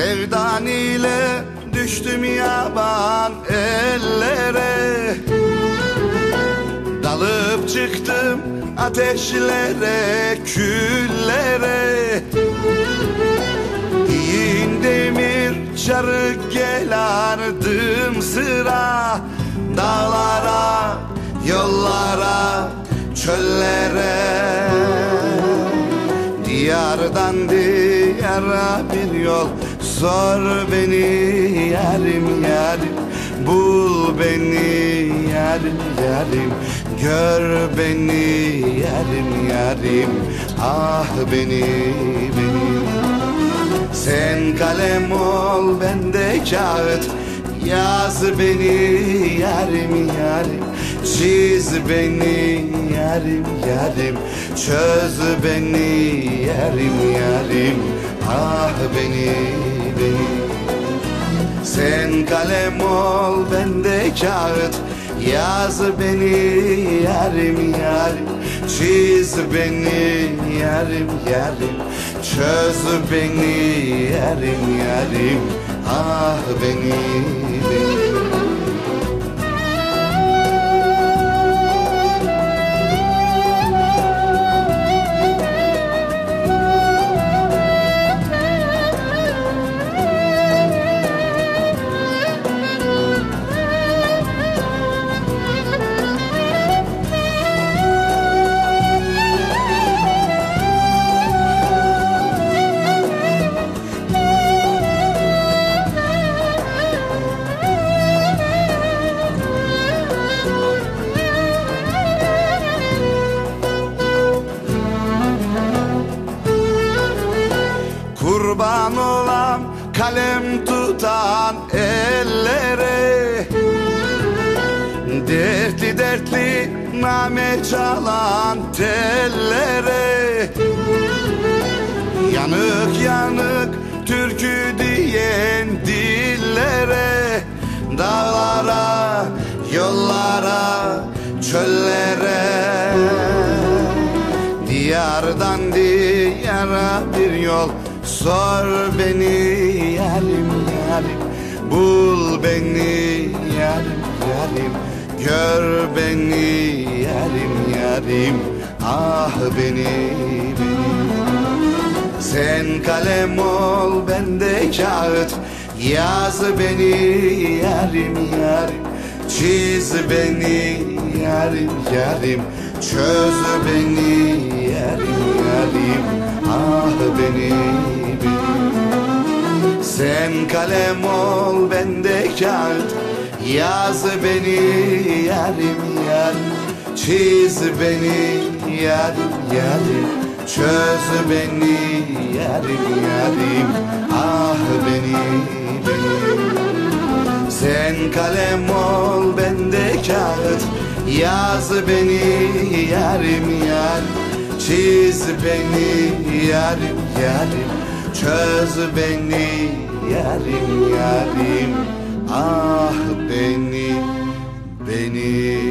Sevdan ile düştüm yaban ellere. Dalıp çıktım ateşlere, küllere. İyin demir çarık gelardım sıra. Dağlara, yollara, çöllere. Diyardan diyara bir yol Sor beni yarim yarim. Bul beni yarim yarim. Gör beni yarim yarim. Ah beni beni. Sen kalem ol ben de kağıt. Yaz beni yarim yarim. Çiz beni yarim yarim. Çöz beni yarim yarim. Ah beni beni sen kalem ol ben de kağıt. Yaz beni yarim yarim. Çiz beni yarim yarim. Çöz beni yarim yarim. Ah beni beni Kurban olam kalem tutan ellere. Dertli dertli name çalan tellere. Yanık yanık türkü diyen dillere. Dağlara, yollara, çöllere. Diyardan diyara bir yol Sor beni yarim yarim Bul beni yarim yarim Gör beni yarim yarim Ah beni beni. Sen kalem ol ben de kağıt Yaz beni yarim yarim Çiz beni yarim yarim Çöz beni yarim yarim Ah beni beni Sen kalem ol ben de kağıt. Yaz beni yarim yarim Çiz beni yarim yarim. Çöz beni yarim yarim. Ah beni beni Sen kalem ol ben de kağıt. Yaz beni yarim yarim Çiz beni yarim yarim Çöz beni yarim yarim. Ah beni beni